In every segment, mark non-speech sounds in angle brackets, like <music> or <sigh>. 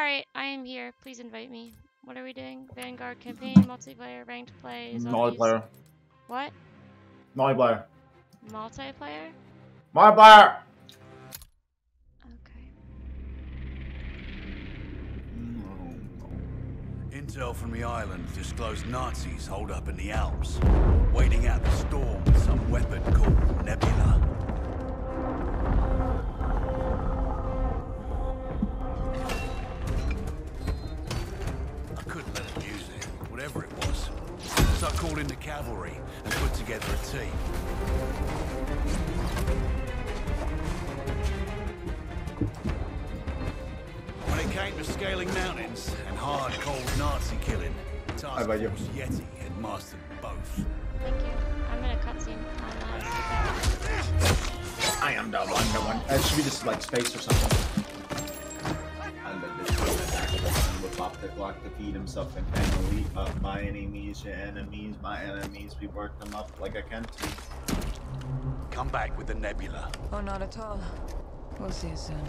Alright, I am here. Please invite me. What are we doing? Vanguard campaign, multiplayer, ranked play, zombies. Multiplayer. What? Multiplayer. Multiplayer? Multiplayer! Okay. Intel from the island disclosed Nazis hold up in the Alps, waiting out the storm with some weapon called Nebula. Called in the cavalry and put together a team. When it came to scaling mountains and hard, cold Nazi killing, Task about you? Force Yeti had mastered both. Thank you. I'm in a cutscene. I don't know how to skip it. I am the one, the one. It should be just like space or something. Will pop the clock to feed himself and can eat up my enemies, your enemies, my enemies. We work them up like a canteen. Come back with the Nebula. Oh, not at all. We'll see you soon.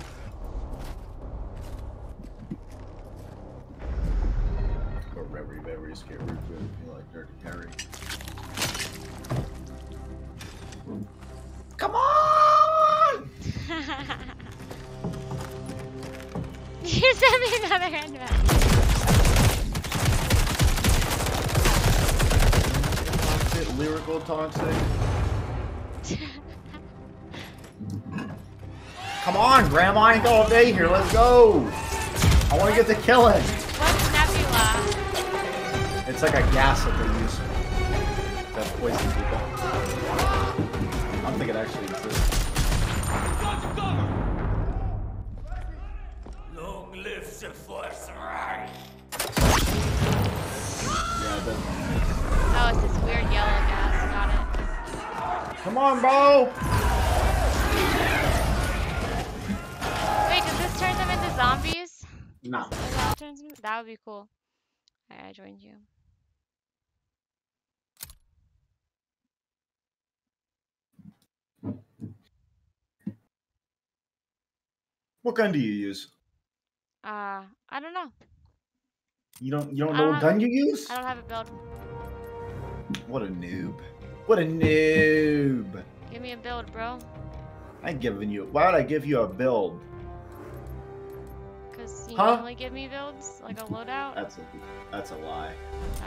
Or very, very scary. Really feel like dirty Harry. Come on! <laughs> you sent me another handbag. Toxic, lyrical toxic. <laughs> Come on, Grandma, I ain't all day here. Let's go. I want to get to killing. What's Nebula? It's like a gas that they use that poison people. I don't think it actually exists. Come on, bro. Wait, does this turn them into zombies? No. That turns them? That would be cool. Alright, I joined you. What gun do you use? Uh, I don't know. You don't. You don't know Uh, what gun you use? I don't have a build. What a noob. What a noob. Give me a build, bro. I ain't giving you. Why would I give you a build? Cause you Huh? normally give me builds, like a loadout. That's a. That's a lie.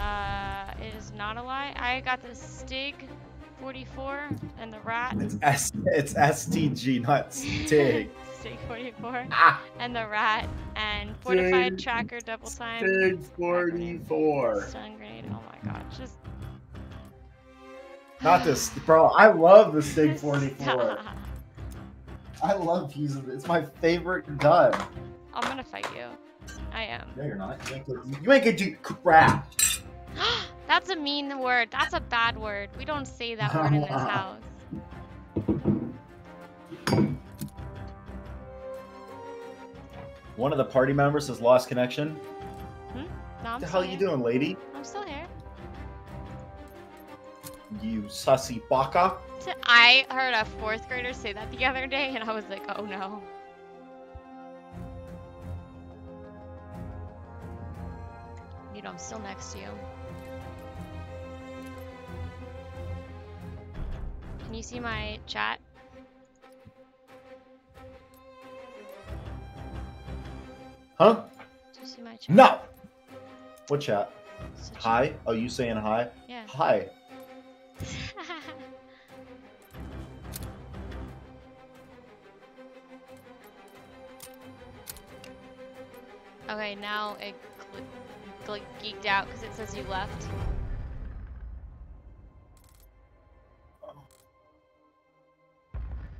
Uh, it is not a lie. I got the Stig 44 and the Rat. It's S. It's STG, not Stig. <laughs> Stig 44 ah, and the Rat and Fortified Stig- Tracker double time. Stig 44. Stun grenade. Oh my god, just. Not this, bro. I love the Stig <laughs> 44. I love using it. It's my favorite gun. I'm gonna fight you. I am. No, you're not. You ain't gonna- You ain't gonna do crap. <gasps> That's a mean word. That's a bad word. We don't say that word in this <laughs> house. One of the party members has lost connection. Hmm? No, I'm What the hell are you doing, lady? I'm still here. You sussy baka. I heard a fourth grader say that the other day, and I was like, oh no. You know, I'm still next to you. Can you see my chat? Huh? Do you see my chat? No. What chat? Chat. Hi. Oh, you saying hi? Yeah. Hi. Okay, now it gl- geeked out because it says you left.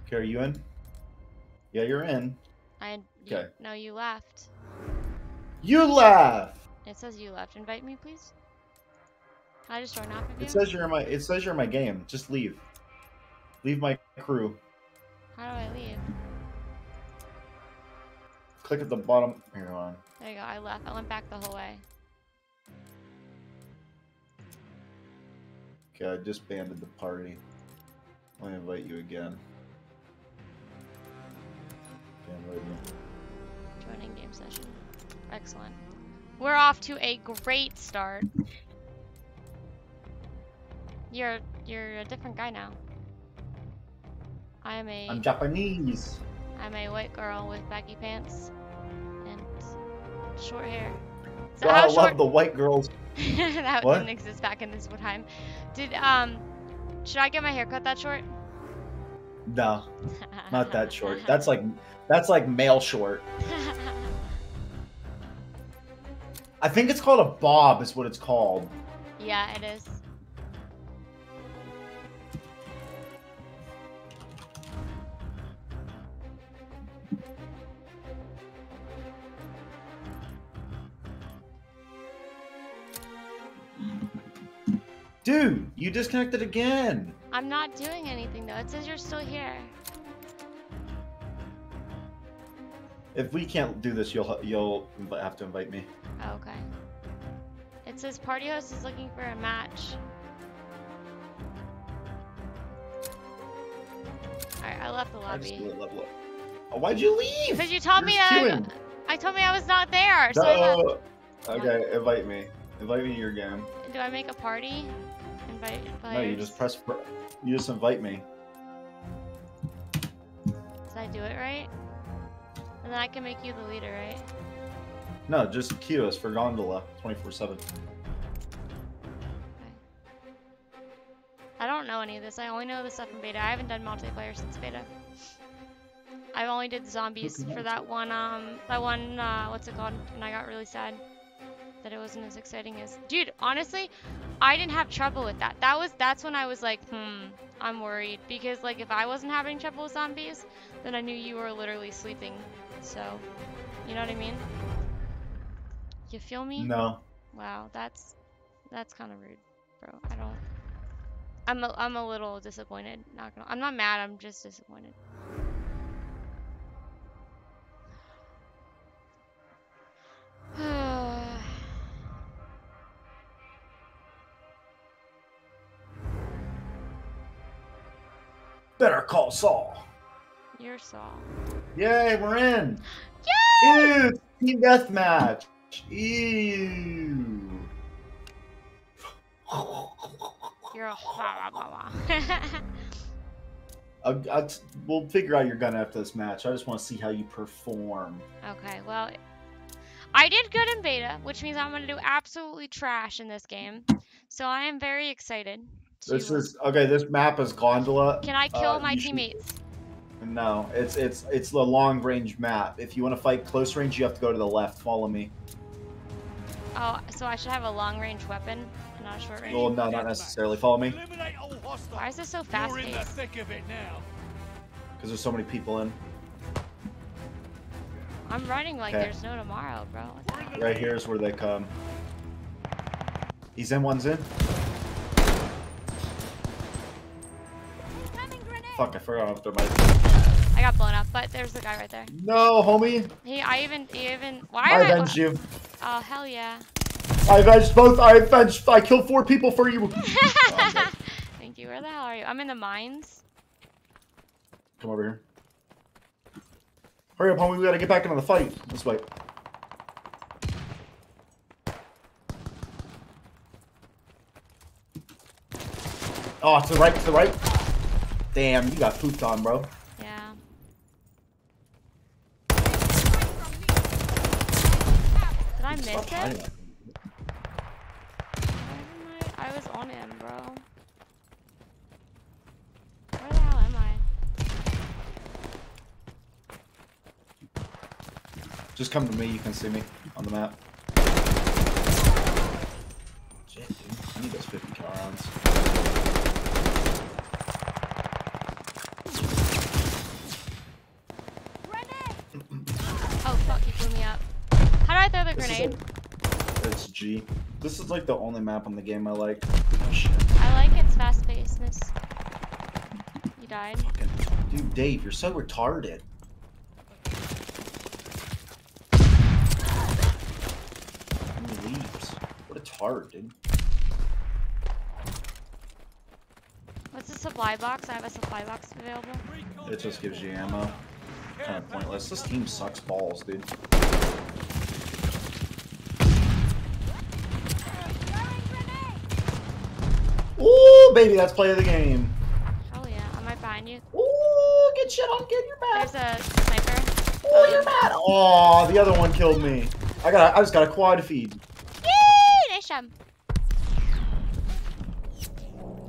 Okay, are you in? Yeah, you're in. I you, Okay. no, you left. You left. It says you left. Invite me, please. Can I just join off of you? It says you're in my. It says you're in my game. Just leave. Leave my crew. How do I leave? Click at the bottom. Here on. There you go. I left. I went back the whole way. Okay, I disbanded the party. Let me invite you again. Okay, invite me. Joining game session. Excellent. We're off to a great start. You're you're a different guy now. I am a I'm Japanese. I'm a white girl with baggy pants and short hair. So how I love short? the white girls. <laughs> that What? didn't exist back in this time. Did um, should I get my hair cut that short? No, not that short. That's like that's like male short. <laughs> I think it's called a bob, is what it's called. yeah, it is. Dude, you disconnected again. I'm not doing anything though. It says you're still here. If we can't do this, you'll you'll have to invite me. Oh, okay. It says party host is looking for a match. Alright, I left the I just lobby. did level up. Oh, why'd you leave? Because you told You're me I. I told me I was not there. So I No. Okay, invite me. Invite me to your game. do I make a party? Invite players? No, you just press. You just invite me. Did I do it right? And then I can make you the leader, right? No, just queue us for Gondola 24 7. I don't know any of this. I only know the stuff in beta. I haven't done multiplayer since beta. I've only did zombies for that. that one, um, that one, uh, what's it called? And I got really sad that it wasn't as exciting as, dude, honestly, I didn't have trouble with that. That was, that's when I was like, hmm, I'm worried. Because, like, if I wasn't having trouble with zombies, then I knew you were literally sleeping. So, you know what I mean? You feel me? No. Wow, that's that's kind of rude, bro. I don't. I'm a, I'm a little disappointed. Not gonna. I'm not mad. I'm just disappointed. <sighs> <sighs> Better call Saul. You're Saul. Yay, we're in. Yay! Ew, team deathmatch. Ew. You're a. <laughs> I'll we'll figure out your gun after this match. I just want to see how you perform. okay, well, I did good in beta, which means I'm gonna do absolutely trash in this game. So I am very excited. This is okay. This map is Gondola. Can I kill uh, my you should- teammates? No, it's it's it's the long range map. If you want to fight close range, you have to go to the left. Follow me. Oh, so I should have a long range weapon, and not a short range. Well, no, not necessarily. Follow me, Eliminate all hostiles. Why is this so fast You're in the thick of it now. because there's so many people in. I'm running like Okay. there's no tomorrow, bro. What the hell? Right here is where they come. He's in. One's in. Fuck! I forgot if there might. I got blown up, but there's the guy right there. No, homie. He, I even, he even. Why I avenged you. Oh hell yeah! I avenged both. I avenged. I killed four people for you. <laughs> Thank you. Where the hell are you? I'm in the mines. Come over here. Hurry up, homie. We gotta get back into the fight. This way. Oh, to the right, to the right. Damn, you got pooped on, bro. Yeah. Did I miss Stop it? hiding. Where am I? I was on him, bro. Where the hell am I? Just come to me, you can see me on the map. Shit, dude. I need those 50 cal rounds. Oh fuck! He blew me up. How do I throw the This grenade? like- it's G. This is like the only map on the game I like. Oh shit. I like its fast pacedness. You died. Fucking- Dude, Dave, you're so retarded. He leaves. What a tard, dude. What's the supply box? I have a supply box available. It just gives you ammo. Kind of pointless. This team sucks balls, dude. Baby, that's play of the game. Oh yeah, I'm right behind you. Ooh, get shit on, kid. You're mad. There's a sniper. Oh, you're um, mad. Oh, the other one killed me. I got. I just got a quad feed. Yay! Nice job.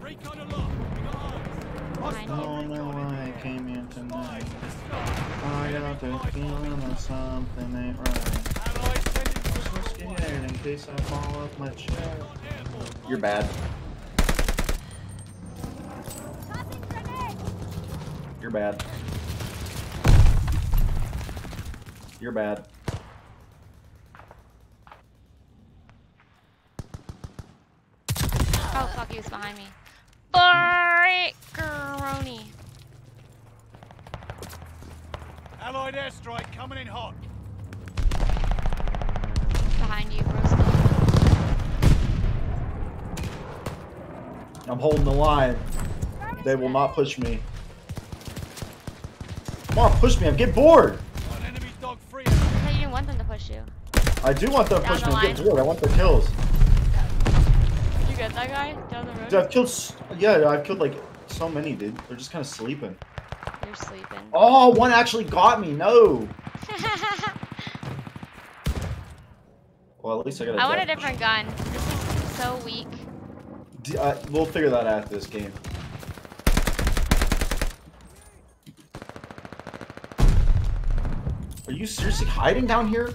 Recon aloft. We got eyes. Behind you. Oh no, I came here tonight. I got the feeling that something ain't right. Allies sending I'm so scared in case I fall off my chair. You're bad. You're bad. You're bad. Oh fuck, he was behind me. Barroni. Allied airstrike coming in hot. Behind you, Roasted. I'm holding the line. They will not push me. Come on, push me. I'm getting bored. Push you. I do want them to push the me. Line. bored. I want the kills. You get that guy down the road? Dude, I've killed. Yeah, I've killed like so many, dude. They're just kind of sleeping. You're sleeping. Oh, one actually got me. No. <laughs> Well, at least I got a I want a different gun. This is so weak. D- uh, we'll figure that out after this game. Are you seriously hiding down here?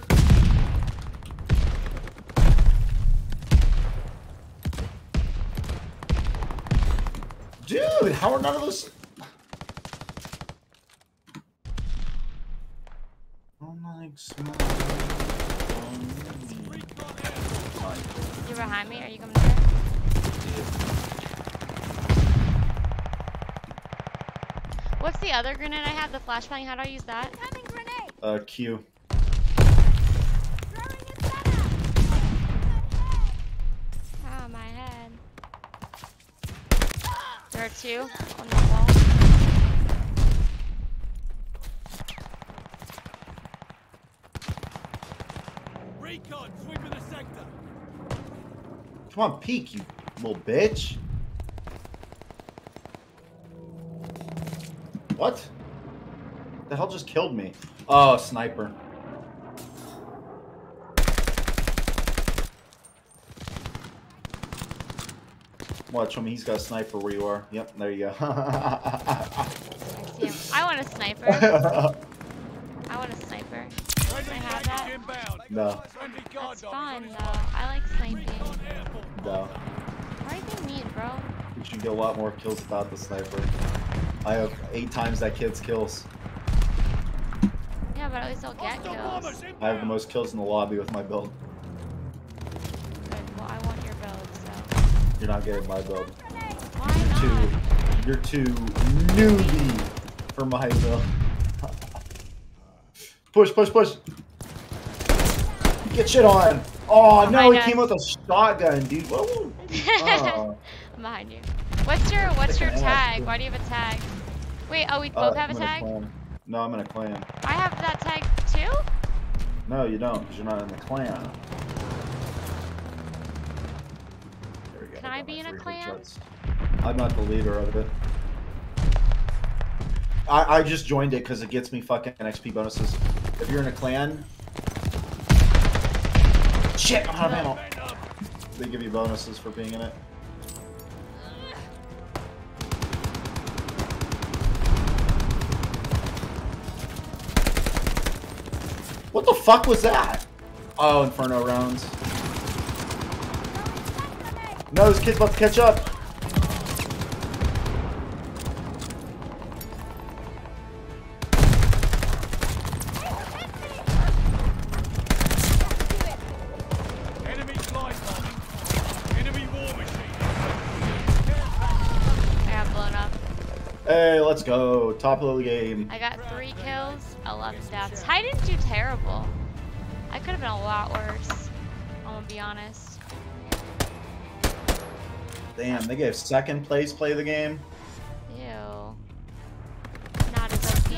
Dude, how are none of those... Oh my smile on. You're behind me. Are you coming here? What's the other grenade I have? The flashbang. How do I use that? Uh, Q. Ah, my head. There are two on the wall. Recon sweeping the sector. Come on, peek, you little bitch. Killed me? Oh, sniper. Watch him, he's got a sniper where you are. Yep, there you go. I see him. I want a sniper. <laughs> I want a sniper. Friendly I have that? no, That's fun though. on its way. I like sniping. No. Why are you mean, bro? You should get a lot more kills without the sniper. I have eight times that kid's kills. Yeah, but at least I'll get kills. I have the most kills in the lobby with my build. Good. Well, I want your build, so. You're not getting my build. Why too, not? you're too newbie for my build. <laughs> push, push, push. Get shit on. Oh no, Behind he came with a shotgun, dude. Whoa. Oh. <laughs> I'm behind you. What's your What's your tag? Why do you have a tag? Wait, oh, we Uh, both have a I'm in tag. clan. No, I'm in a clan. I have that tag too. No, you don't, because you're not in the clan. There we go. Can I got be in a clan? I'm not the leader of it. I, I just joined it because it gets me fucking XP bonuses. If you're in a clan. Shit, I'm out of ammo. They give you bonuses for being in it. What the fuck was that? Oh, Inferno rounds. No, this kid's about to catch up. Let's go. Top of the game. I got three kills, 11 deaths. I didn't do terrible. I could have been a lot worse. I'm gonna be honest. Damn, they gave second place play the game. Ew. Not as OP.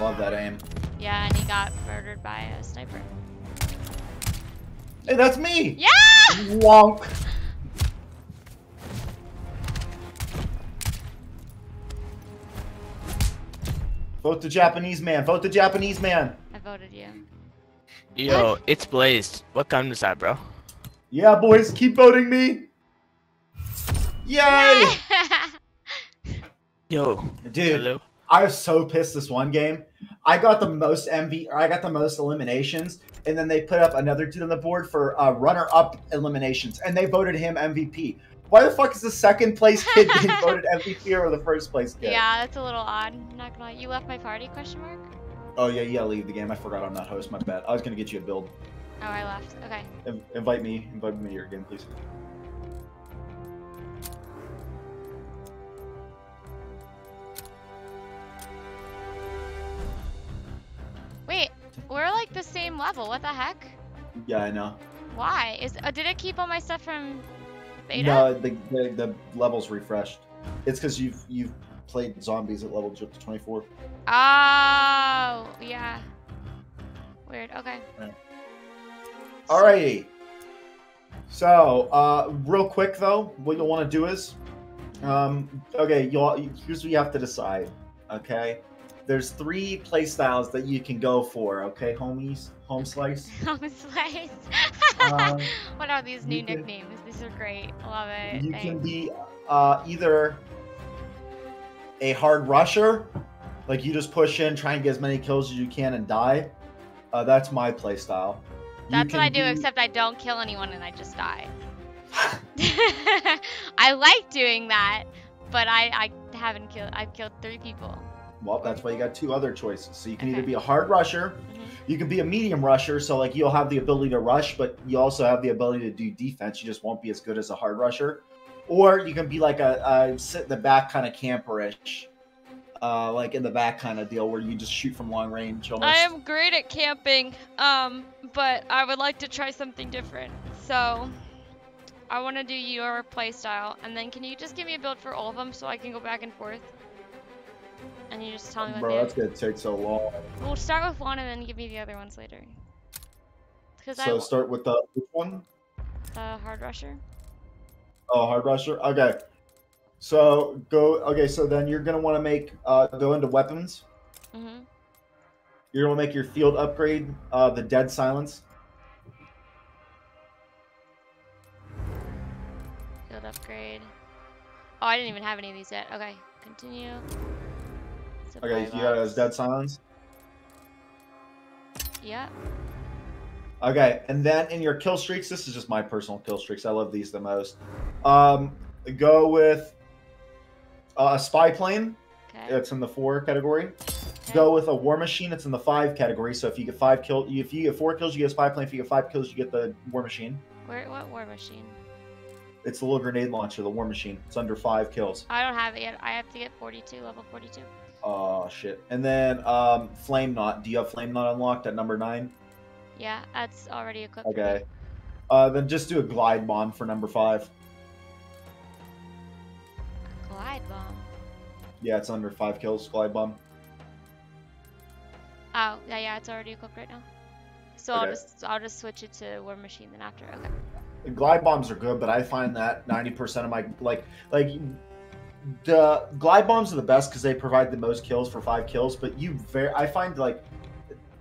Love that aim. Yeah, and he got murdered by a sniper. Hey, that's me. Yeah! Wonk. Vote the Japanese man. Vote the Japanese man. I voted you. Yo, it's Blazed. What gun is that, bro? Yeah, boys, keep voting me. Yay! Yo, Dude, hello. I was so pissed this one game. I got the most MV, or I got the most eliminations, and then they put up another dude on the board for uh, runner-up eliminations, and they voted him MVP. Why the fuck is the second place kid <laughs> being voted MVP over the first place kid? yeah, that's a little odd. I'm not gonna lie. You left my party? Question mark. Oh yeah, yeah. Leave the game. I forgot I'm not host. My bad. I was gonna get you a build. Oh, I left. Okay. In- invite me. Invite me to your game, please. Wait, we're like the same level. What the heck? Yeah, I know. Why? Is uh, did it keep all my stuff from beta? No, the, the the levels refreshed. It's because you've you've played zombies at level just 24. Oh, yeah. Weird. Okay. Alrighty. So, uh, real quick though, what you'll want to do is, um, okay, you'll here's what you have to decide. Okay, there's three play styles that you can go for. Okay, homies, home slice. <laughs> Home slice. Um, <laughs> what are these new you can- nicknames? These are great. I love it. You can be uh, either a hard rusher, like you just push in, try and get as many kills as you can and die. Uh, that's my play style. That's what I do, be- except I don't kill anyone and I just die. <laughs> I like doing that, but I, I haven't killed. I've killed three people. Well, that's why you got two other choices. So you can either be a hard rusher, Mhm. you can be a medium rusher. So like you'll have the ability to rush, but you also have the ability to do defense. You just won't be as good as a hard rusher. Or you can be like a, a sit in the back kind of camperish, uh, like in the back kind of deal where you just shoot from long range. Almost. I am great at camping, um, but I would like to try something different. So, I want to do your playstyle, and then can you just give me a build for all of them so I can go back and forth? And you just tell me what Bro, that's gonna take so long. We'll start with one and then give me the other ones later. I So w- start with the which one? uh, hard rusher. Oh, hard rusher. Okay. So go. Okay, so then you're gonna want to make uh, go into weapons. Mm-hmm. You're gonna make your field upgrade uh, the dead silence. Field upgrade. Oh, I didn't even have any of these yet. Okay, continue. Okay, you got box. dead silence. Yeah. Okay, and then in your kill streaks, this is just my personal kill streaks. I love these the most. Um, go with uh, a spy plane. Okay. It's in the four category. okay. Go with a war machine. It's in the five category. So if you get five kill, if you get four kills, you get a spy plane. If you get five kills, you get the war machine. Where? What war machine? It's the little grenade launcher, the war machine. It's under five kills. I don't have it yet. I have to get 42, level 42. Oh shit! And then um, Flamenaut. Do you have Flamenaut unlocked at number nine? Yeah, that's already equipped. Okay. Uh, then just do a glide bomb for number five. Glide bomb. Yeah, it's under five kills. Glide bomb. Oh, yeah, yeah, it's already equipped right now. So I'll just I'll just switch it to war machine then after. Okay. glide bombs are good, but I find that ninety percent of my like like the glide bombs are the best because they provide the most kills for five kills. But you very, I find like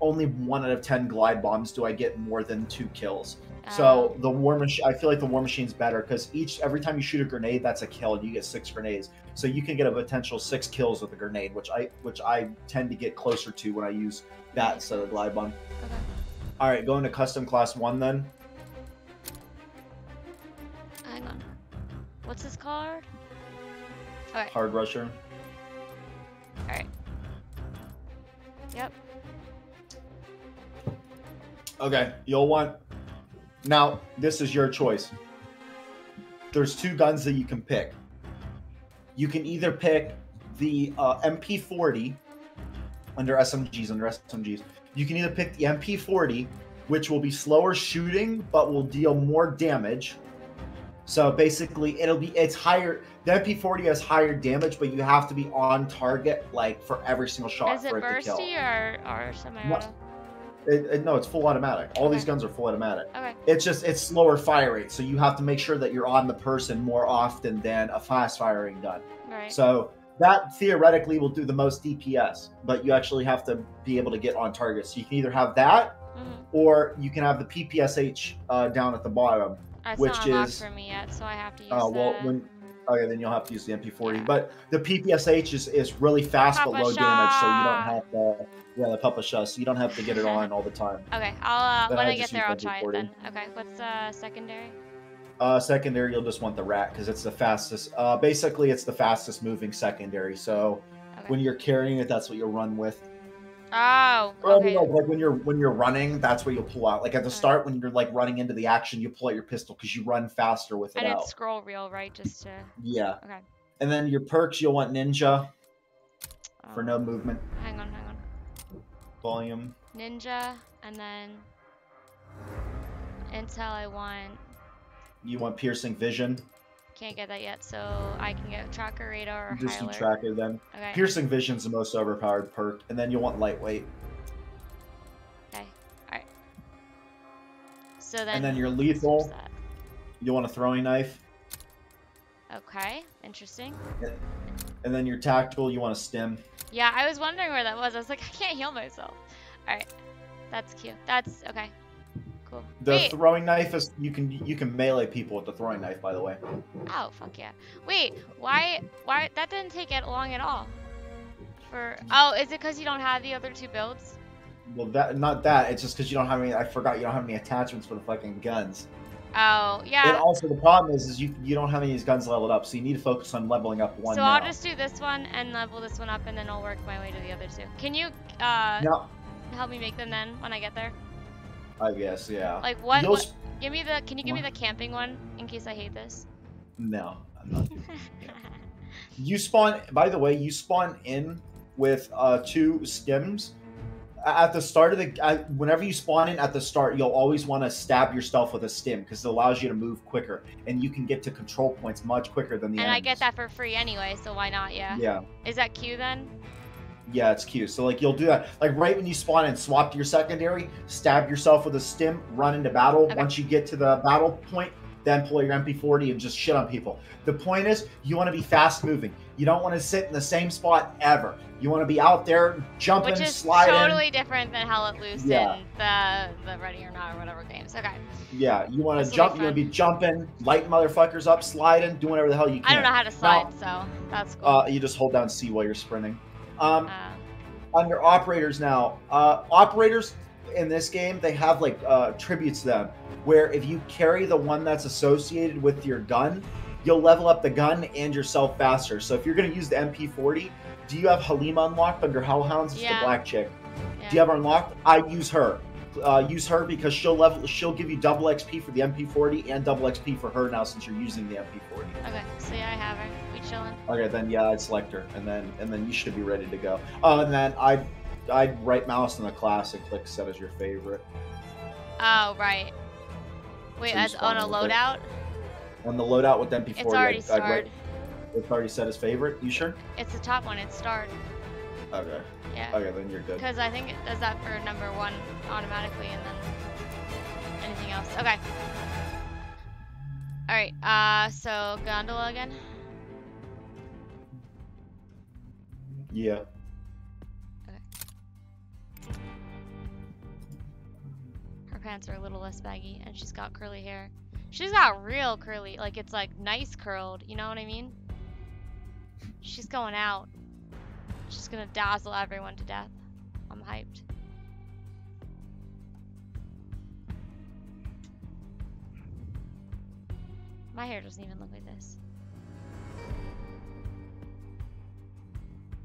only one out of ten glide bombs do I get more than two kills. So Um, the war machine, I feel like the war machine's better because each every time you shoot a grenade, that's a kill. You get six grenades, so you can get a potential six kills with a grenade, which I which I tend to get closer to when I use that instead of glide bomb. okay. All right, going to custom class one then. Hang on. What's this card? Okay. Hard rusher. Alright. Yep. Okay, you'll want. Now, this is your choice. There's two guns that you can pick. You can either pick the uh, MP40 under SMGs, under SMGs. You can either pick the MP40, which will be slower shooting but will deal more damage. So basically, it'll be it's higher. The MP40 has higher damage, but you have to be on target like for every single shot Is it for it to kill. bursty or, or semi-auto? It, it- no, it's full automatic. All these guns are full automatic. Okay. It's just it's slower fire rate, so you have to make sure that you're on the person more often than a fast firing gun. Right. So that theoretically will do the most DPS, but you actually have to be able to get on target. So you can either have that, Mhm. or you can have the PPSH uh, down at the bottom. It's which not unlocked is- for me yet, so I have to use Uh, well, the- when okay, then you'll have to use the MP40. Yeah. But the PPSH is, is really fast but Papa low damage, so you don't have to. Yeah, the Papa shot, so you don't have to get it on all the time. Okay, I'll uh, when I I get there, I'll try it then. Okay, what's uh secondary? Uh, secondary, you'll just want the rat because it's the fastest. Uh, basically, it's the fastest moving secondary. So Okay. when you're carrying it, that's what you'll run with. Oh, Or, I okay. like, like when you're when you're running, that's what you'll pull out. Like at the start, when you're like running into the action, you pull out your pistol because you run faster with it out. it's scroll real right? Just to Yeah. okay. And then your perks, you'll want ninja for um, no movement Hang on, hang on. volume. Ninja, and then intel. I want. You want piercing vision. Can't get that yet, so I can get tracker radar or Just do tracker then. Okay. Piercing vision's the most overpowered perk, and then you'll want lightweight. Okay. All right. So then. And then your lethal, you'll want a throwing knife, Okay. Interesting. and then your tactical, you want a stim. Yeah, I was wondering where that was. I was like, I can't heal myself. All right. That's cute. That's okay. Cool. The Wait. throwing knife is you can you can melee people with the throwing knife. By the way, Oh fuck yeah! Wait, why? Why that didn't take it long at all? For oh, is it because you don't have the other two builds? well that not that. It's just because you don't have any. I forgot you don't have any attachments for the fucking guns. Oh yeah. And yeah. also the problem is is you you don't have any of these guns leveled up, so you need to focus on leveling up one So now. I'll just do this one and level this one up, and then I'll work my way to the other two. Can you uh Now, help me make them then when I get there? I guess yeah. Like what? What give me the. Can you give me the camping one in case I hate this? No, I'm not. <laughs> You spawn. By the way, you spawn in with uh, two stims. At the start of the, at, whenever you spawn in at the start, you'll always want to stab yourself with a stim because it allows you to move quicker, and you can get to control points much quicker than the. and I get that for free anyway, so why not? Yeah. Yeah, Is that Q then? Yeah, it's cute. So like you'll do that, like right when you spawn and swap to your secondary, stab yourself with a stim, run into battle. Okay. Once you get to the battle point, then pull your MP40 and just shit on people. The point is, you want to be fast moving. You don't want to sit in the same spot ever. You want to be out there jumping, Which is sliding. totally different than Hell Let Loose Yeah. in the the Ready or Not or whatever games. Okay. Yeah, you want to jump. You want to be jumping, lighting motherfuckers up, sliding, doing whatever the hell you can. I don't know how to slide, so that's cool. Uh, you just hold down C while you're sprinting. Um, Uh, under operators now, uh, operators in this game they have like uh, tributes to them, where if you carry the one that's associated with your gun, you'll level up the gun and yourself faster. So if you're gonna use the MP40, do you have Halima unlocked under Hellhounds? It's Yeah. the black chick. yeah. Do you have her unlocked? I use her. Uh, use her because she'll level. She'll give you double XP for the MP40 and double XP for her now since you're using the MP40. Okay, so yeah, I have her. We chilling. Okay, then yeah, I'd select her, and then and then you should be ready to go. Oh, and then I'd I'd right mouse on the class and click set as your favorite. Oh right. Wait, So as on a with it. loadout? On the loadout with MP40, It's already starred. right, it's already set as favorite. You sure? It's the top one. It's starred. Okay. Yeah. Okay, then you're good. Because I think it does that for number one automatically, and then anything else. Okay. All right. Uh, so gondola again. Yeah. Okay. Her pants are a little less baggy, and she's got curly hair. She's got real curly, like it's like nice curled. You know what I mean? She's going out. She's gonna dazzle everyone to death. I'm hyped. My hair doesn't even look like this.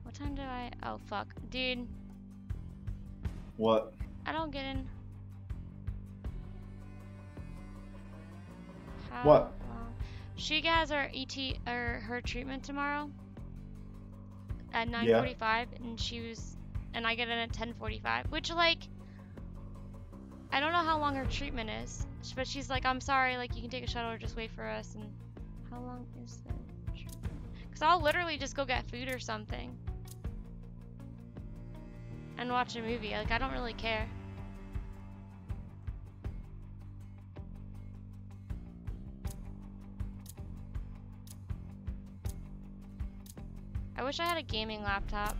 What time do I? Oh fuck, dude. What? I don't get in. How What? long- She has her ET or her treatment tomorrow at 9:45, and she was, and I get in at 10:45, which like. I don't know how long her treatment is, but she's like, I'm sorry, like you can take a shuttle or just wait for us. And how long is the treatment? Because I'll literally just go get food or something and watch a movie. Like I don't really care. Wish I had a gaming laptop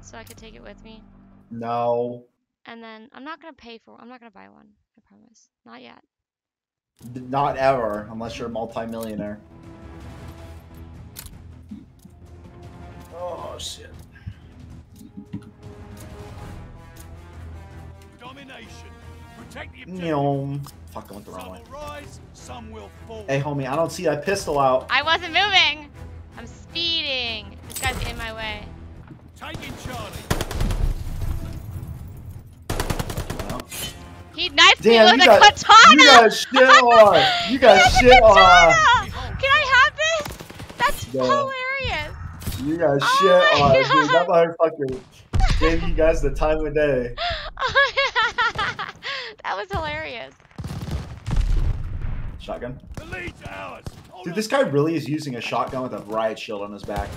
so I could take it with me. No. And then I'm not gonna pay for. I'm not gonna buy one. I promise. Not yet. Not ever, unless you're a multimillionaire. Oh shit. Domination. Protect the objective. Neom. Fucking went the wrong way. rise, some will fall. Hey homie, I don't see that pistol out. I wasn't moving. I'm speeding. This guy's in my way. Taking Charlie. No. He knifed Damn, me you with a got, katana. you got shit <laughs> on. You got He shit on. Can I have this? That's Yeah. hilarious. You got Oh shit my on, dude. That motherfucker gave you guys the time of day. <laughs> that was hilarious. Shotgun. The lead's ours. Dude, this guy really is using a shotgun with a riot shield on his back.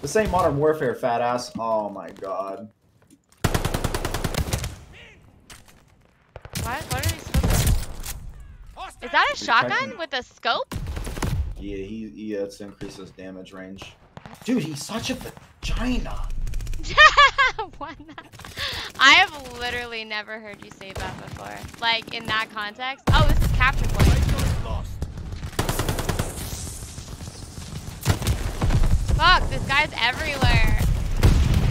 This ain't Modern Warfare, fat ass. Oh my god. What? What are these supposed to? Is that a shotgun with a scope? Yeah, he yeah, it's to increase his damage range. Dude, he's such a vagina. <laughs> I have literally never heard you say that before. Like in that context. Oh, this is capture Fuck, this guy's everywhere.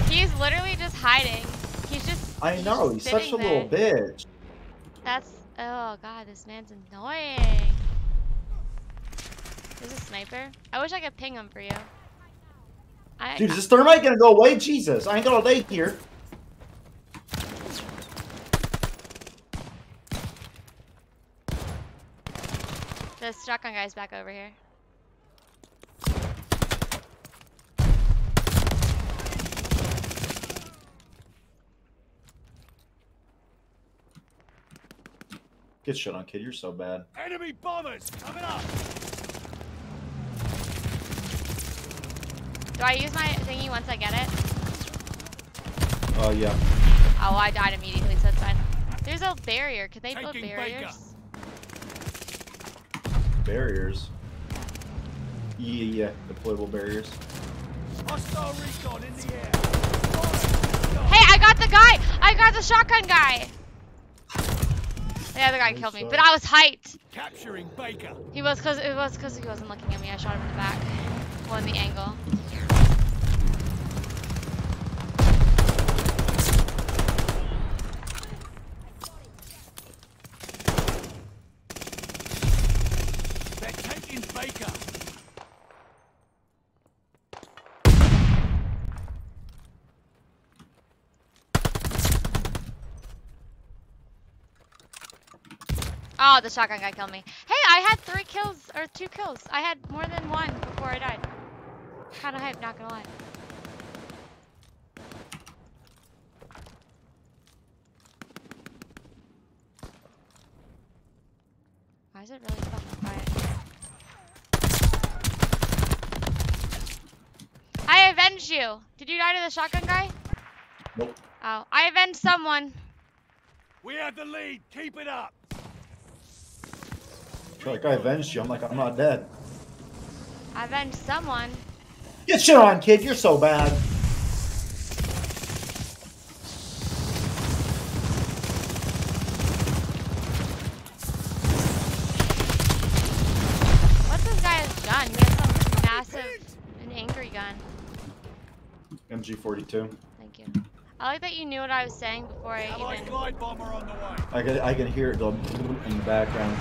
He's literally just hiding. He's just. I he's know, just he's such a sitting little bitch. That's. Oh god, this man's annoying. There's a sniper. I wish I could ping him for you. I, Dude, is this thermite gonna go away? Jesus, I ain't got all day here. the shotgun guy's back over here. Get shit on, kid. You're so bad. Enemy bombers coming up. Do I use my thingy once I get it? Oh yeah. Oh, I died immediately, so it's fine. There's a barrier. Can they build Taking Baker. barriers? Barriers. Yeah, yeah, deployable barriers. Hostile recon in the air. Hey, I got the guy! I got the shotgun guy! The other guy killed me, but I was hyped. Capturing Baker. He was cause it was cause he wasn't looking at me. I shot him in the back. Well, in the angle. They're taking Baker. Oh, the shotgun guy killed me. Hey, I had three kills or two kills. I had more than one before I died. Kind of hype, not gonna lie. Why is it really fucking quiet? I avenged you. Did you die to the shotgun guy? Nope. Oh, I avenged someone. We have the lead. Keep it up. You're like, I avenged you. I'm like, I'm not dead. I avenged someone. Get shit on, kid. You're so bad. What's this guy's gun? He has some massive, an angry gun. MG42. Thank you. Oh, I like that you knew what I was saying before I Allied even. glide bomber on the way. I can I can hear it go in the background.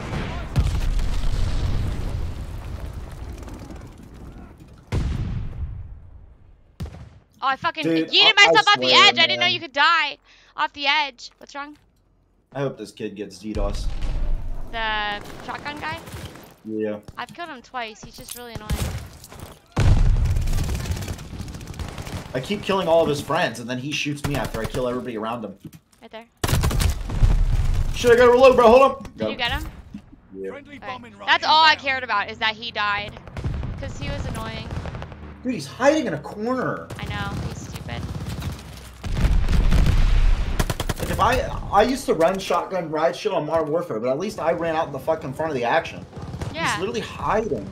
Oh, I fucking Dude, yeeted I- I myself off the swear, edge. I didn't know you could die off the edge. What's wrong? I hope this kid gets DDoS. The shotgun guy? Yeah. I've killed him twice. He's just really annoying. I keep killing all of his friends, and then he shoots me after I kill everybody around him. Right there. Shit, I gotta reload, bro. Hold up. Did you get him? Yeah. Friendly Okay. That's all I cared about is that he died. Because he was annoying. Dude, he's hiding in a corner. I know. He's stupid. Like if I I used to run shotgun ride shit on Modern Warfare, but at least I ran out in the fucking front of the action. Yeah. He's literally hiding.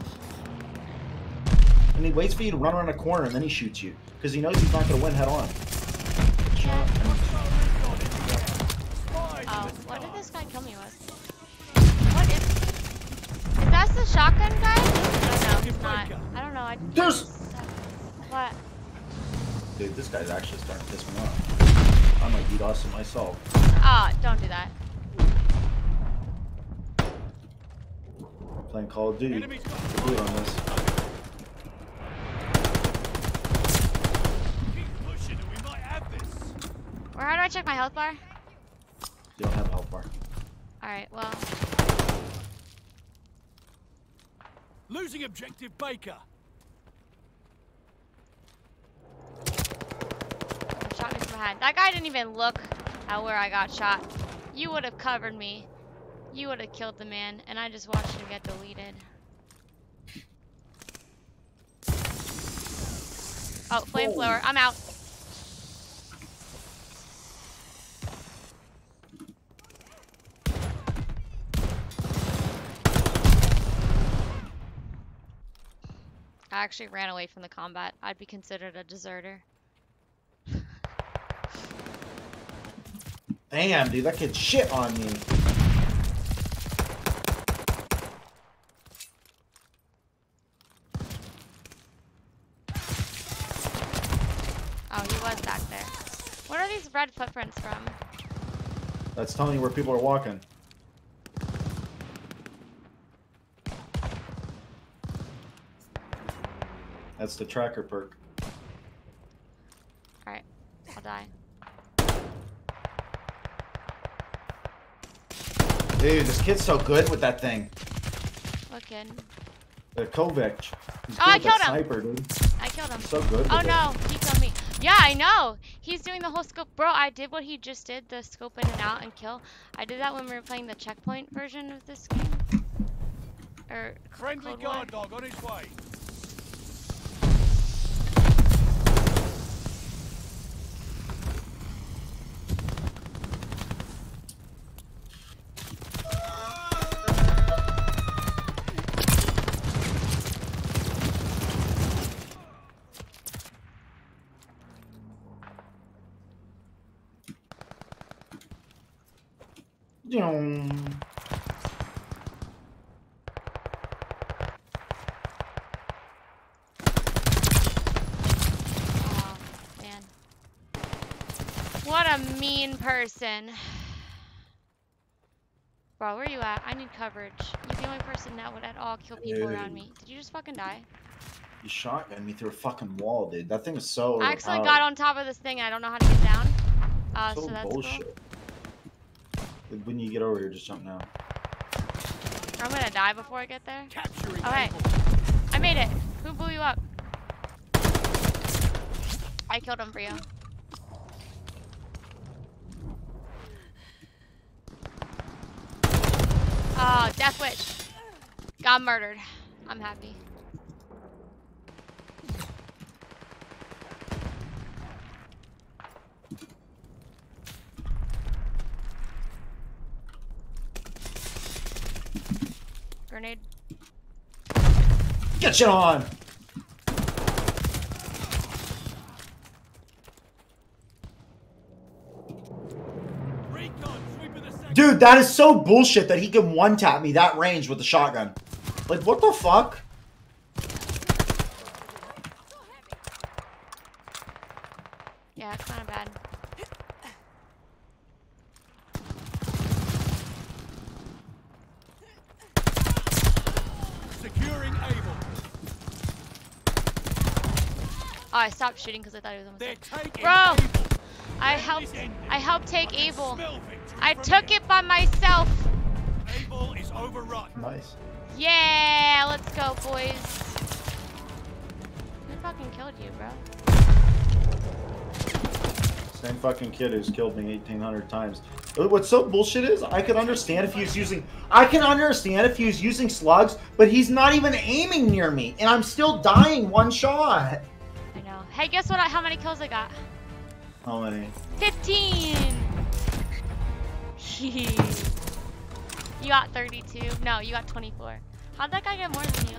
And he waits for you to run around a corner and then he shoots you. Because he knows he's not going to win head on. Yeah. Oh, what did this guy kill me with? What is? Is that the shotgun guy? Oh no, he's not. I don't know. I There's- What? Dude, this guy's actually starting to piss me off. I might beat Austin myself. Ah, don't do that. Playing Call of Duty. Enemy's on this. Keep pushing and we might have this. Or how do I check my health bar? You don't have a health bar. All right. Well, Losing objective Baker. Behind. That guy didn't even look at where I got shot. You would have covered me. You would have killed the man, and I just watched him get deleted. Oh, flamethrower. I'm out. I actually ran away from the combat. I'd be considered a deserter. Damn, dude, that kid shit on me. Oh, he was back there. What are these red footprints from? That's telling you where people are walking. That's the tracker perk. Alright, I'll die. Dude, this kid's so good with that thing. What kid? The Kovac. He's Oh, I good with that killed him. Sniper, dude. I killed him. He's so good oh, with Oh it. no, he killed me. Yeah, I know. He's doing the whole scope. Bro, I did what he just did, the scope in and out and kill. I did that when we were playing the checkpoint version of this game. Or Friendly guard dog on his way. What a mean person. Bro, where are you at? I need coverage. You're the only person that would at all kill people around me. Did you just fucking die? You shotgun me through a fucking wall, dude. That thing is so. I actually overpowered. got on top of this thing and I don't know how to get down. Uh, So so that's bullshit. When you get over here, just jump now. I'm gonna die before I get there. Capturing Okay. Able. I made it. Who blew you up? I killed him for you. Oh, Death Witch. Got murdered. I'm happy. Grenade. Get shit on! Dude, that is so bullshit that he can one tap me that range with the shotgun. Like, what the fuck? Yeah, it's kind of bad. Securing Able. Oh, I stopped shooting because I thought he was almost They're dead. Bro, Able. I helped. I helped take I can Able. smell victory I took here. it by myself. Able is overrun. Nice. Yeah, let's go, boys. Who fucking killed you, bro? Same fucking kid who's killed me 1,800 times. Uh, What's so bullshit is, I can understand if he was using, I can understand if he was using slugs, but he's not even aiming near me, and I'm still dying one shot. Hey, guess what? How many kills I got? How many? 15. <laughs> you got 32. No, you got 24. How'd that guy get more than you?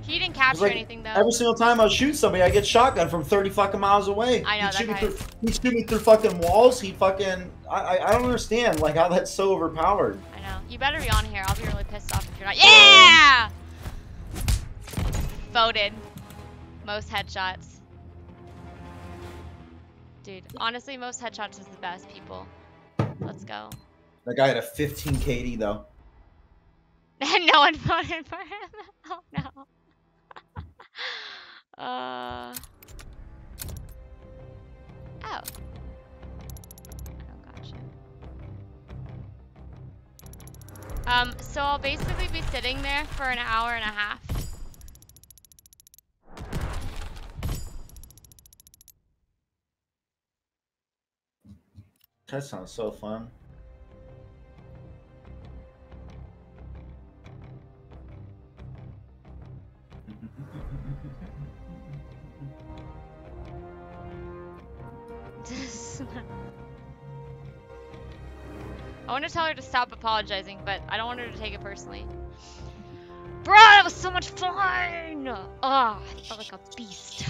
He didn't capture like anything though. Every single time I shoot somebody, I get shotgun from 30 fucking miles away. I know, He'd that shoot me guy through, is- he'd shoot me through fucking walls. He fucking. I, I, I don't understand like how that's so overpowered. I know. You better be on here. I'll be really pissed off if you're not. Yeah! Voted. Most headshots. Dude, honestly, most headshots is the best, people. Let's go. That guy had a 15 KD though. <laughs> And no one voted for him. <laughs> Oh no. <laughs> uh. Oh. Oh. Um, so I'll basically be sitting there for an hour and a half. That sounds so fun. <laughs> I want to tell her to stop apologizing, but I don't want her to take it personally. Bro, that was so much fun! Oh, I felt like a beast.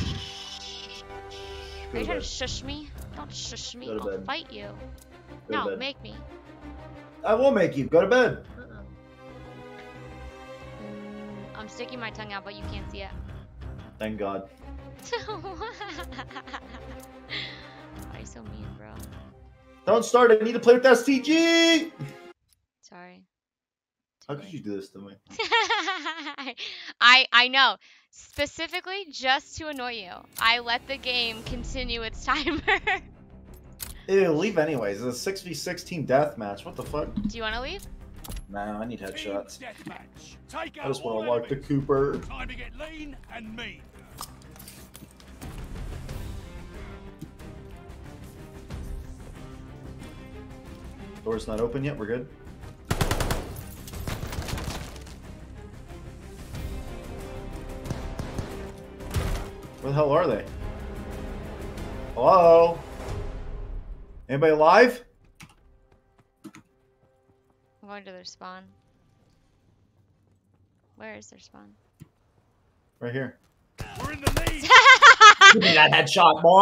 Are you trying to shush me? Don't shush me. I'll bed. fight you. Go no, make me. I will make you go to bed. Mm, I'm sticking my tongue out, but you can't see it. Thank God. <laughs> Why are you so mean, bro? Don't start. I need to play with STG. Sorry. How could you do this to me? <laughs> I I know. Specifically just to annoy you. I let the game continue its <laughs> timer. Ew, leave anyways. It's a 6v6 team deathmatch. What the fuck? Do you want to leave? Nah, I need headshots. Deathmatch. Take I just want to like the. Cooper. Time to get lean and mean. Door's not open yet. We're good. Where the hell are they? Hello? Anybody alive? I'm going to their spawn. Where is their spawn? Right here. We're in the lead. <laughs> Give me that headshot, boy.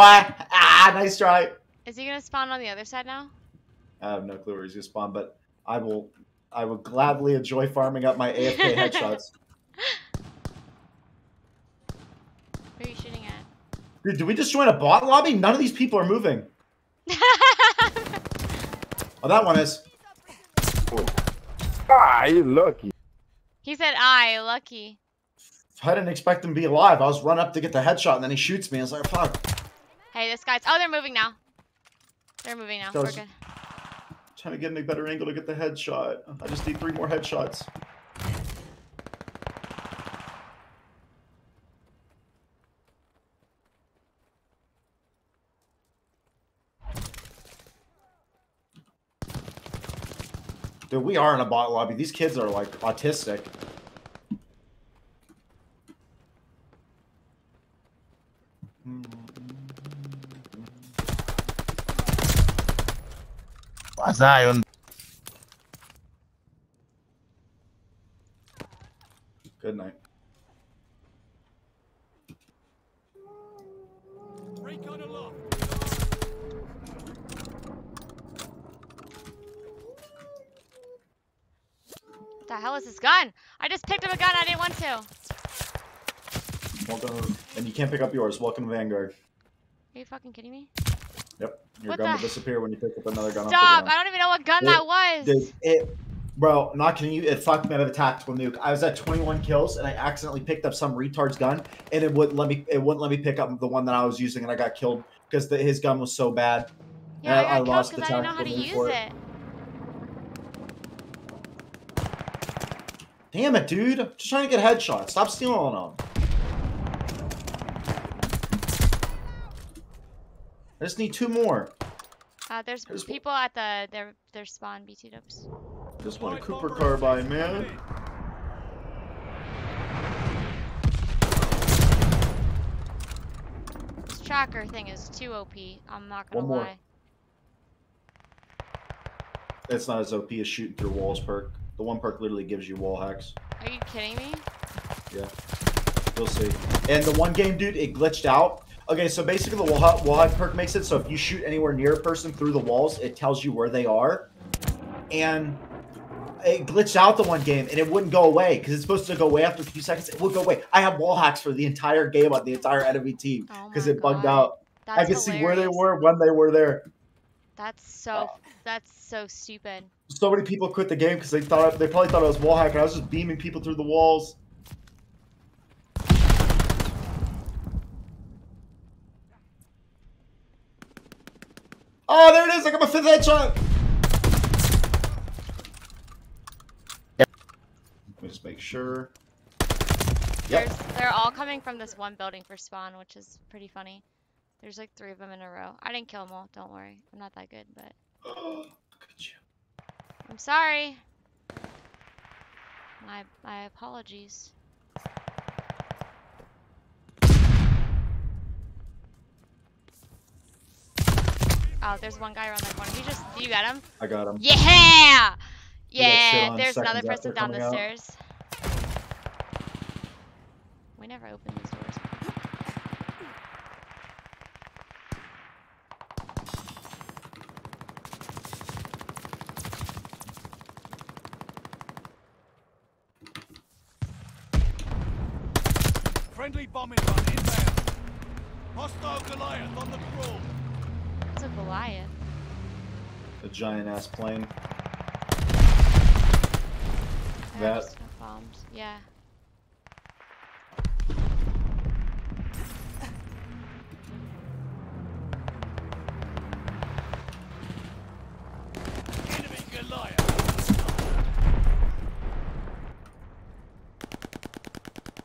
Ah, nice try. Is he gonna spawn on the other side now? I have no clue where he's gonna spawn, but I will. I will gladly enjoy farming up my AFK <laughs> headshots. Who are you shooting at? Dude, did we just join a bot lobby? None of these people are moving. <laughs> Oh, that one is. Ah, you lucky. he said I, lucky. I didn't expect him to be alive. I was run up to get the headshot, and then he shoots me. I was like, fuck. Hey, this guy's oh they're moving now. They're moving now. We're good. Trying to get in a better angle to get the headshot. I just need three more headshots. Dude, we are in a bot lobby. These kids are like autistic. Zion. Good night. Recon aloft. What the hell is this gun? I just picked up a gun I didn't want to. Welcome, to- and you can't pick up yours. Welcome to Vanguard. Are you fucking kidding me? Yep, your What gun will disappear when you pick up another gun. Stop! I don't even know what gun It- that was. Dude, it, bro, not kidding you. It fucked me out of a tactical nuke. I was at 21 kills and I accidentally picked up some retard's gun, and it wouldn't let me. It wouldn't let me pick up the one that I was using, and I got killed because his gun was so bad. yeah, I- I I lost the because I didn't know how to use it. it. Damn it, dude! I'm just trying to get headshots. Stop stealing on them. I just need two more. Uh, there's There's- people at the their their spawn BT dubs. Just want a Cooper carbine, man. This tracker thing is too OP. I'm not gonna One more. lie. It's not as OP as shooting through walls perk. The one perk literally gives you wall hacks. Are you kidding me? Yeah. You'll see. And the one game, dude, it glitched out. Okay, so basically the wall wall perk makes it so if you shoot anywhere near a person through the walls, it tells you where they are. And it glitched out the one game and it wouldn't go away because it's supposed to go away after a few seconds. It would go away. I have wall hacks for the entire game on the entire enemy team Oh because my it bugged God. out. That's I could see where they were when they were there. That's so. That's so stupid. So many people quit the game because they thought they probably thought I was wall hacking. I was just beaming people through the walls. Oh, there it is! I got my fifth headshot. Let me just make sure. Yep. There's, they're all coming from this one building for spawn, which is pretty funny. There's like three of them in a row. I didn't kill them all. Don't worry. I'm not that good, but <gasps> Look at you. I'm sorry. My my apologies. Oh, there's one guy around that corner. He just you got him. I got him. Yeah! Yeah, there's another person down the out. stairs. We never open these doors. Friendly bombing run inbound. Hostile Goliath on the crawl. It's a Goliath. A giant ass plane. I That- just got bombed. Yeah. Enemy Goliath.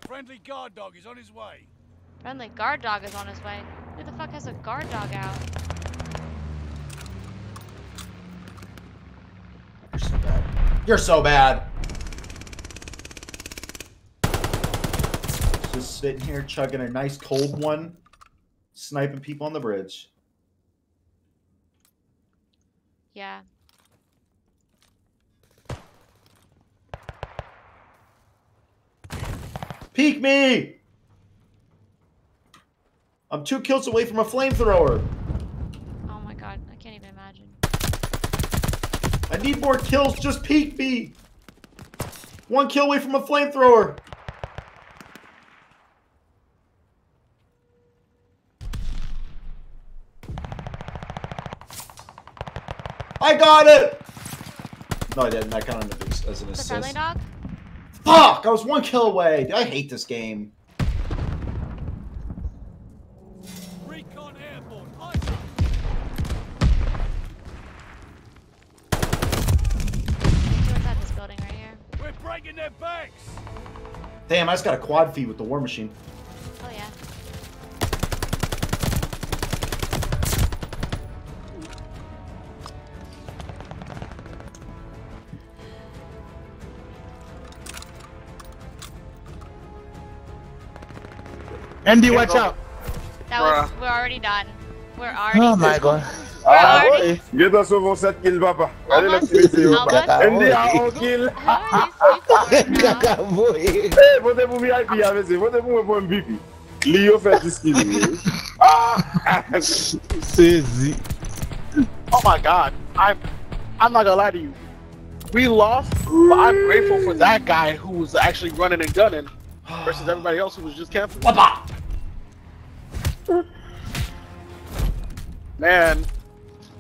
Friendly guard dog is on his way. Friendly guard dog is on his way. Who the fuck has a guard dog out? You're so bad. You're so bad. Just sitting here chugging a nice cold one, sniping people on the bridge. Yeah. Peek me! I'm two kills away from a flamethrower. Oh my god, I can't even imagine. I need more kills. Just peek me. One kill away from a flamethrower. I got it. No, I didn't. I counted it as- as an It's a friendly assist. dog? Fuck! I was one kill away. I hate this game. Their backs. Damn, I just got a quad feed with the war machine. Oh yeah. Andy, watch out. That was we're already done. We're oh already Oh my god. We're Get us over 7 kills, papa. Allez, almost, let's see you. almost. Andy a 1 kill. How are these people right now? Boy. Hey, vote pour VIP, avec c'est. Pour moi pour MVP. Leo fait 10 kills. Ah! Saisi. Oh my god. I'm I'm not gonna lie to you. We lost, but I'm grateful for that guy who was actually running and gunning versus everybody else who was just camping. Man,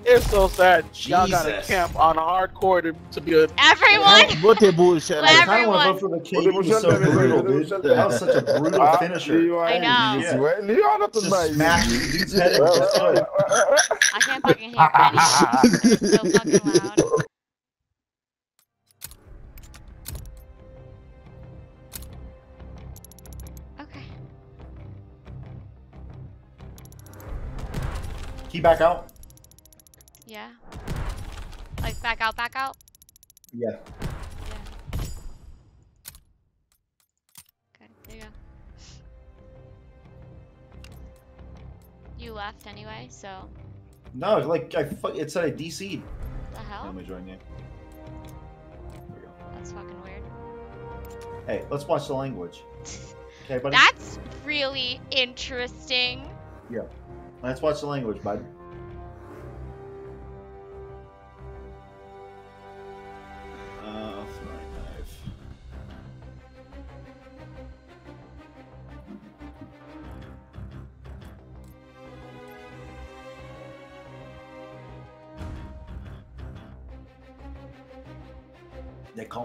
it's so sad. Y'all gotta camp on a hardcore to, to be a Everyone! What a bullshit. Well, I kind of want to Everyone. vote for the What king. the He was so brutal, dude. That was such a <laughs> brutal finisher. Leo a I know. MVP, ouais. Leo Just bail. smash dude's head. I can't fucking hear anything. It's so fucking loud. Okay. Key back out. Back out, back out? Yeah. Yeah. Okay, there you go. You left anyway, so No, like I, it said I DC'd. the hell? Let me join you. There we go. That's fucking weird. Hey, let's watch the language. <laughs> Okay, buddy. That's really interesting. Yeah. Let's watch the language, bud.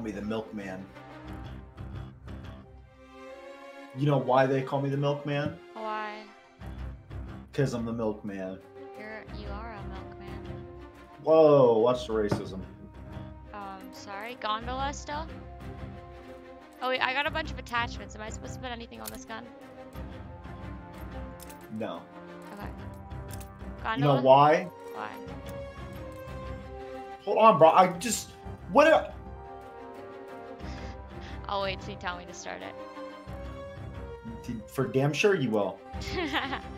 Me the milkman. You know why they call me the milkman? Why? Because I'm the milkman. You're you are a milkman. Whoa, what's the racism. Um, sorry, gondola still? Oh wait, I got a bunch of attachments. Am I supposed to put anything on this gun? No. Okay. You Gondola? know why? Why? Hold on, bro. I just what? I'll wait till you tell me to start it. for damn sure you will. <laughs>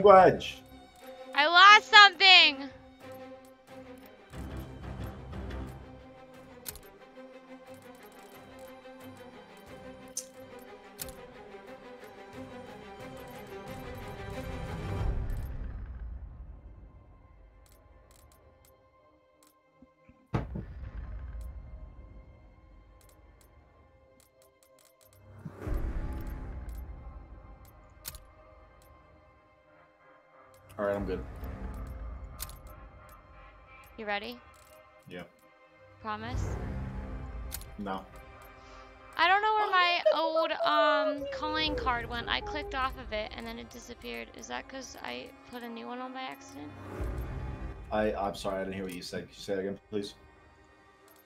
one ready? Yeah. Promise? No. I don't know where my old um calling card went. I clicked off of it and then it disappeared. Is that because I put a new one on by accident? I I'm sorry. I didn't hear what you said. Could you say it again, please?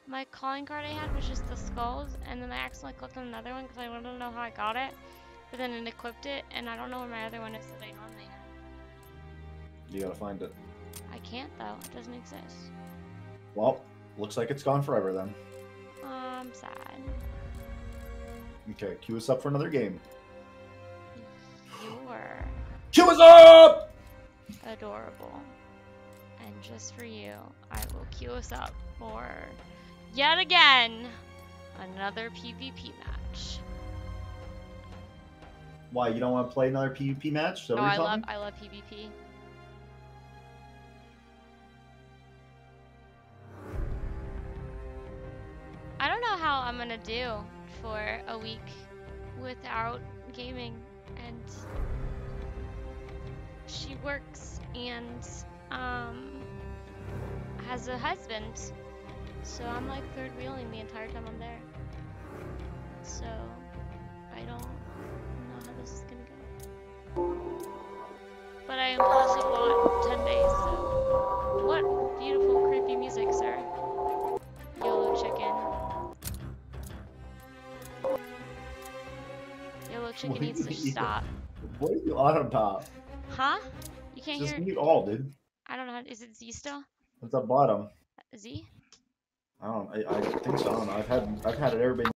My calling card I had was just the skulls, and then I accidentally clicked on another one because I wanted to know how I got it. But then it equipped it, and I don't know where my other one is that I normally have. You gotta find it. I can't though. It doesn't exist. Well, looks like it's gone forever then. I'm sad. Okay, cue us up for another game. Were Cue us up! adorable. And just for you, I will queue us up for yet again another PvP match. Why you don't want to play another PvP match? That No, oh, I love? I love PvP. How I'm gonna do for a week without gaming and she works and um has a husband. So I'm like third wheeling the entire time I'm there. So I don't know how this is gonna go. But I am also bought 10 days, so. What chicken needs to <laughs> you stop. What are you on top? Huh? You can't Just hear. mute all, dude. I don't know. Is it Z still? It's at bottom. Z? I don't. I, I think so. I don't know. I've had I've had it everybody